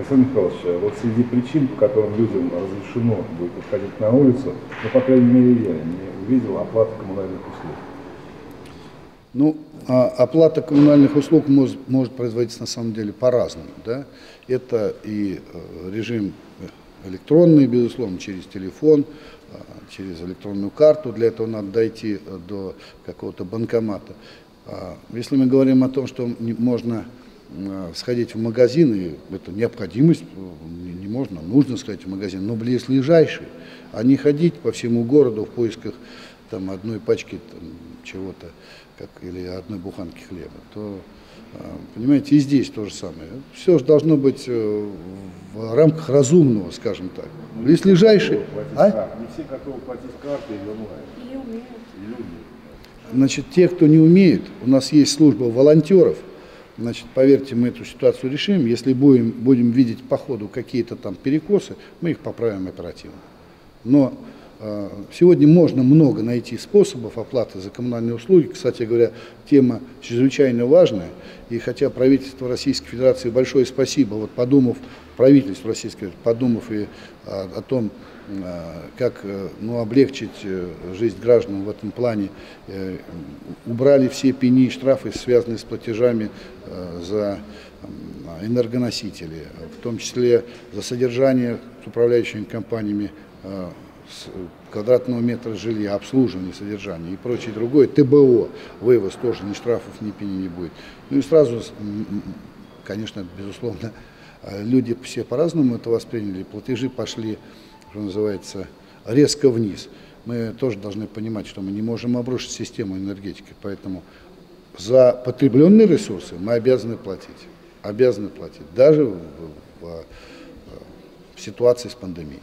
Александр Михайлович, вот среди причин, по которым людям разрешено будет выходить на улицу, ну, по крайней мере, я не увидел оплаты коммунальных услуг. Ну, а оплата коммунальных услуг может, может производиться на самом деле по-разному. Да? Это и э, режим электронный, безусловно, через телефон, э, через электронную карту. Для этого надо дойти э, до какого-то банкомата. А если мы говорим о том, что можно сходить в магазин, и это необходимость, не можно, нужно сходить в магазин, но близлежащий, а не ходить по всему городу в поисках там, одной пачки чего-то как, или одной буханки хлеба, то, а, понимаете, и здесь то же самое. Все же должно быть э, в рамках разумного, скажем так. Ну, Близлежащий... А? Не все готовы платить картой или онлайн. Или умеют. Или умеют. Значит, те, кто не умеет, у нас есть служба волонтеров, Значит, поверьте, мы эту ситуацию решим. Если будем, будем видеть по ходу какие-то там перекосы, мы их поправим оперативно. Но сегодня можно много найти способов оплаты за коммунальные услуги. Кстати говоря, тема чрезвычайно важная. И хотя правительство Российской Федерации большое спасибо, вот подумав, правительство Российской Федерации, подумав и о, а, о том, а, как э, ну, облегчить э, жизнь граждан в этом плане, э, убрали все пени и штрафы, связанные с платежами за энергоносители, в том числе за содержание с управляющими компаниями квадратного метра жилья, обслуживание, содержание и прочее другое, ТБО, вывоз тоже ни штрафов, ни пени не будет. Ну и сразу, конечно, безусловно, э, люди все по-разному это восприняли, платежи пошли, что называется, резко вниз. Мы тоже должны понимать, что мы не можем обрушить систему энергетики, поэтому за потребленные ресурсы мы обязаны платить, обязаны платить, даже в, в, в ситуации с пандемией.